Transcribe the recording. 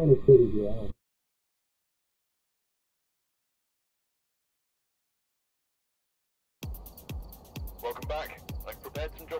kind of pretty here. Welcome back. I've prepared some job